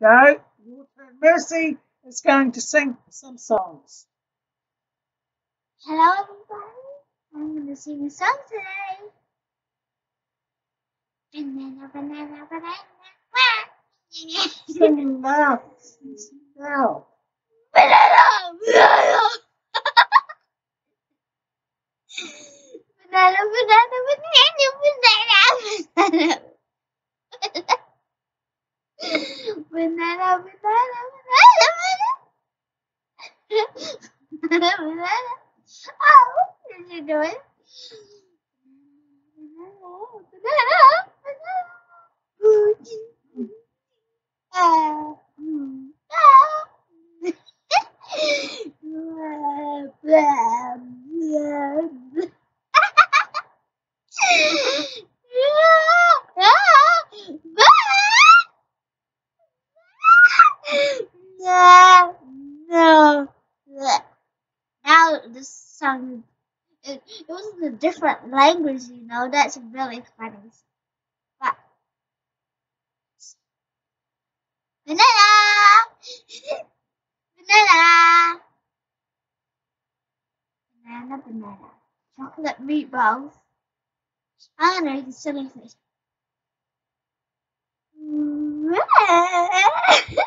turn. Mercy is going to sing some songs. Hello, everybody. I'm going to sing a song today. Banana, banana, banana. Sing now. Sing now. Banana, banana. banana, banana, banana, banana, banana. banana, banana, banana, banana. banana, banana. Oh, did you do it? Banana, banana, banana. Ah, mm, ah. Blah, blah, blah. No, no. Now this song, it, it was in a different language, you know. That's really funny. But banana, banana, banana, banana, chocolate meatballs. I'm gonna make a silly face.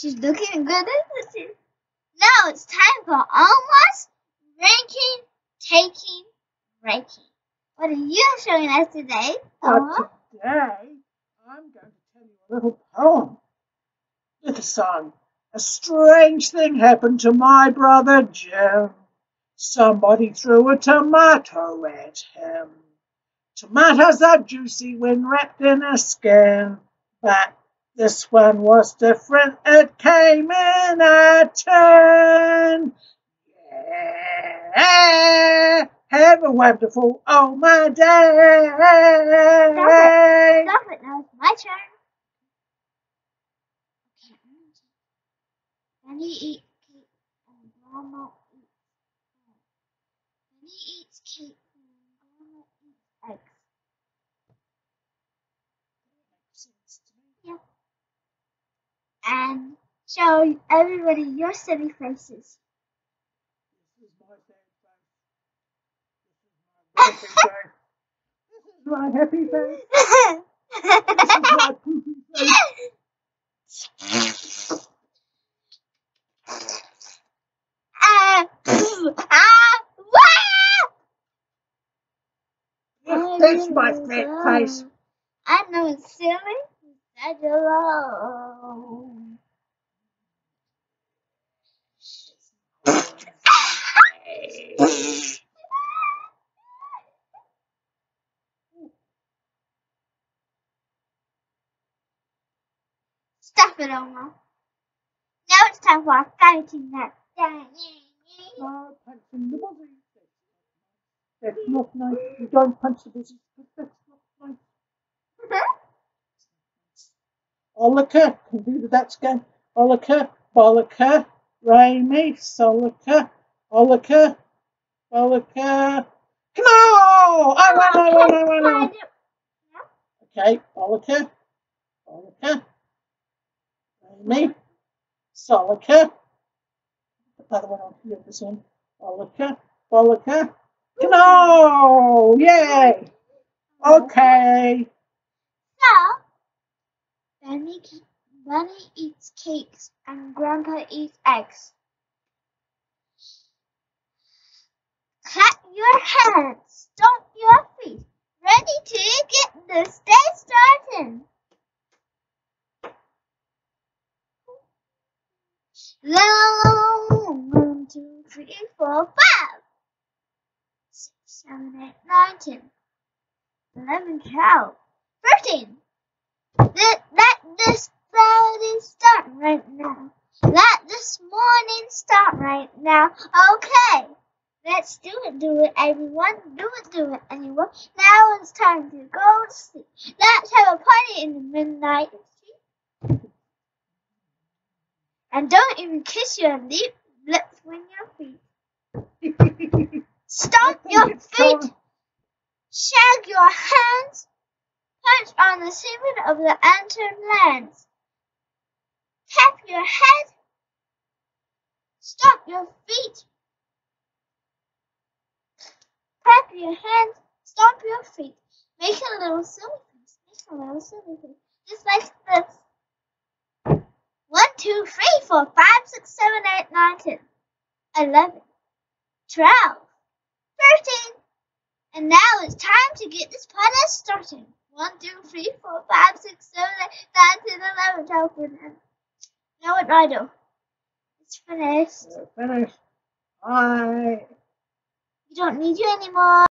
She's looking good, isn't she? Now it's time for almost ranking, taking, ranking. What are you showing us today? But today, I'm going to tell you a little poem. Little son, a strange thing happened to my brother Jim. Somebody threw a tomato at him. Tomatoes are juicy when wrapped in a skin, but this one was different. It came in a turn. Yeah. Have a wonderful oh my day. Stop it. Stop it. Now it's my turn. I'm gonna take- cake and Grandma eats eggs. Benny eats cake and Grandma eats eggs. Yeah. And show everybody your silly faces. This is my happy face. This is my poopy face. Ah, ah, wah! This is my fat face. I know it's silly. That's alone. Stop it, Oma. Now it's time for our fighting net. No punching the buzzy. That's not nice. You don't punch the buzzy. That's not nice. Olica, can do the Dutch again. Olica, Bollica, Raimi, Solica, Olica, Bollica. No! I won, I won, I won, I won. Okay, Bollica, Bollica, Raimi, Solica. Put the other one on here, this one. Bollica, Bollica. No! Yay! Okay. So, Benny, Benny eats cakes and Grandpa eats eggs. Clap your hands, stomp your feet, ready to get this day started. Long, one, two, three, four, five, six, seven, eight, nine, ten, eleven, twelve, thirteen. Let, let this Friday start right now. Let this morning start right now. Okay. Let's do it, do it, everyone. Do it, do it, anyone. Now it's time to go to sleep. Let's have a party in the midnight street. And don't even kiss your lip, lips when your feet. Stomp your feet. Shag your hands. Punch on the ceiling of the entered lands. Tap your head. Stomp your feet. Clap your hands. Stomp your feet. Make a little silly face. Make a little silly face. Just like this. One, two, three, four, five, six, seven, eight, nine, ten, eleven, twelve, thirteen. And now it's time to get this party started. One, two, three, four, five, six, seven, eight, nine, ten, eleven, twelve, thirteen. Now what do I do? It's finished. We're finished. Bye. We don't need you anymore.